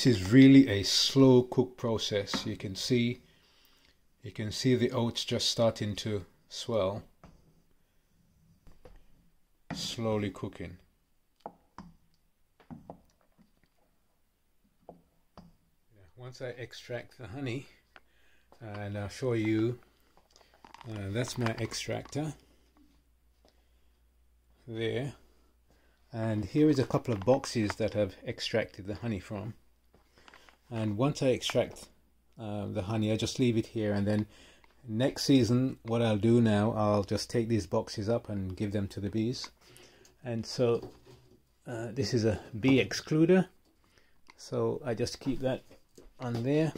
this is really a slow cook process. You can see you can see the oats just starting to swell. Slowly cooking. Once I extract the honey, and I'll show you, uh, that's my extractor there and here is a couple of boxes that I've extracted the honey from and once I extract uh, the honey I just leave it here. And then next season what I'll do now I'll just take these boxes up and give them to the bees. And so uh, this is a bee excluder. So I just keep that on there.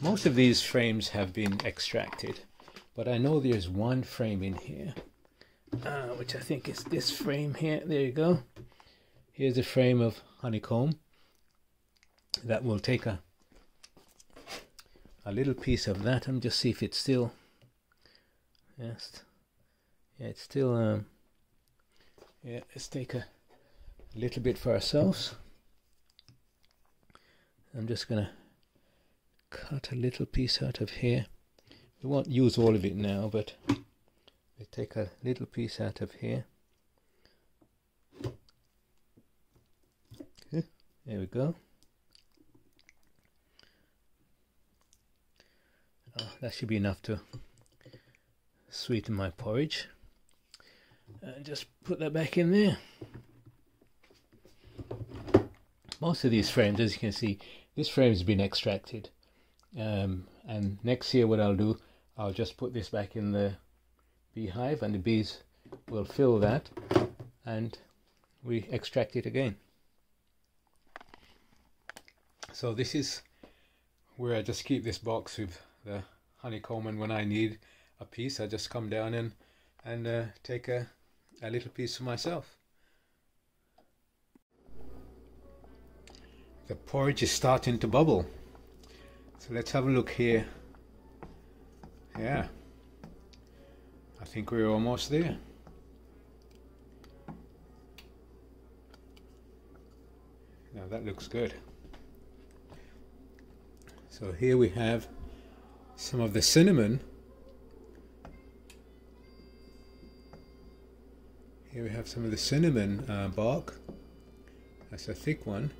Most of these frames have been extracted but I know there's one frame in here uh, which I think is this frame here. There you go. Here's a frame of honeycomb that will take a a little piece of that and just see if it's still yes yeah it's still um yeah let's take a little bit for ourselves I'm just gonna cut a little piece out of here we won't use all of it now but we take a little piece out of here. There we go. Oh, that should be enough to sweeten my porridge. And just put that back in there. Most of these frames, as you can see, this frame has been extracted. Um, and next year what I'll do, I'll just put this back in the beehive and the bees will fill that and we extract it again. So this is where I just keep this box with the honeycomb and when I need a piece I just come down and, and uh, take a, a little piece for myself. The porridge is starting to bubble. So let's have a look here. Yeah. I think we're almost there. Now that looks good. So here we have some of the cinnamon. Here we have some of the cinnamon uh, bark. That's a thick one.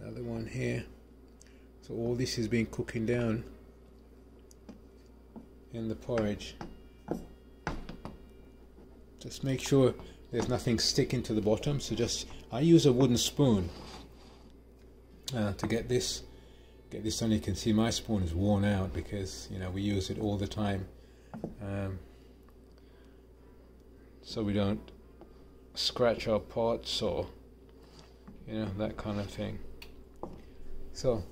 Another one here. So all this has been cooking down in the porridge. Just make sure there's nothing sticking to the bottom. So just, I use a wooden spoon uh, to get this get this on. You can see my spoon is worn out because you know we use it all the time. Um, so we don't scratch our pots or you know that kind of thing. So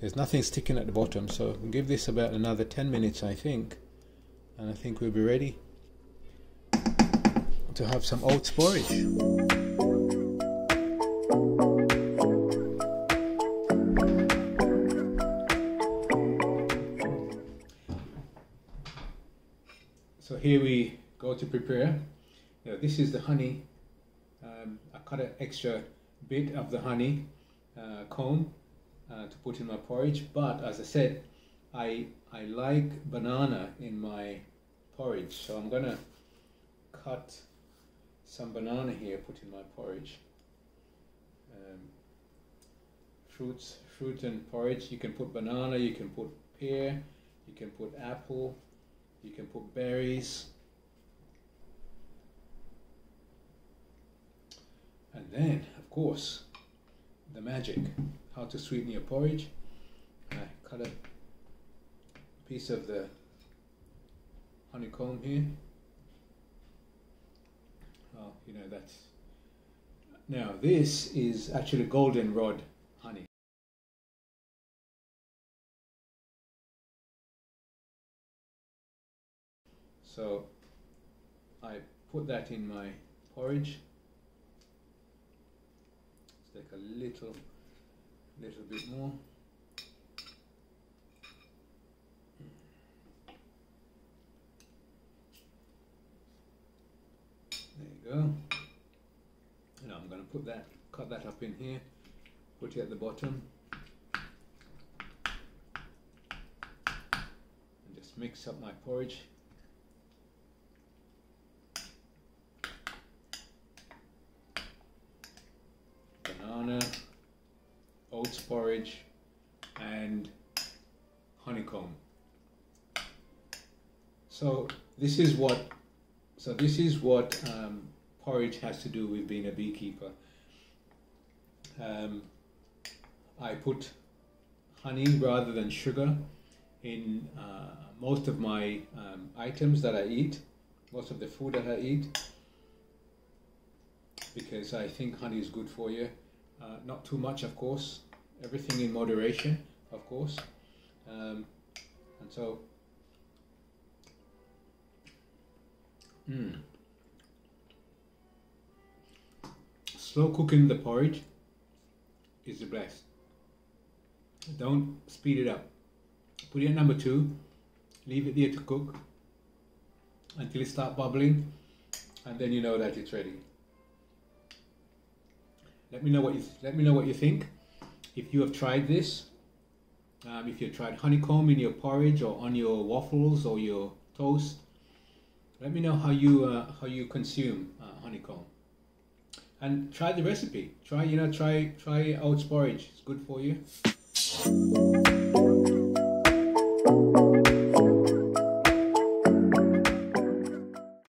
there's nothing sticking at the bottom, so we'll give this about another 10 minutes, I think. And I think we'll be ready to have some oats porridge. Here we go to prepare. Now this is the honey. Um, I cut an extra bit of the honey uh, comb uh, to put in my porridge. But as I said, I I like banana in my porridge, so I'm gonna cut some banana here, put in my porridge. Um, fruits, fruit and porridge. You can put banana, you can put pear, you can put apple, you can put berries. And then, of course, the magic how to sweeten your porridge. I cut a piece of the honeycomb here. Oh, you know that's now this is actually a goldenrod So I put that in my porridge. Let's take a little little bit more. There you go. And I'm going to put that, cut that up in here, put it at the bottom. And just mix up my porridge. Banana, oats porridge, and honeycomb. So this is what so this is what um, porridge has to do with being a beekeeper. Um, I put honey rather than sugar in uh, most of my um, items that I eat, most of the food that I eat, because I think honey is good for you. Uh, not too much, of course. Everything in moderation, of course. Um, and so, mm, slow cooking the porridge is the best. Don't speed it up. Put it at number two, leave it there to cook until it starts bubbling, and then you know that it's ready. Let me know what you let me know what you think. If you have tried this, um, if you tried honeycomb in your porridge or on your waffles or your toast, let me know how you uh, how you consume uh, honeycomb. And try the recipe. Try you know try try oats porridge. It's good for you.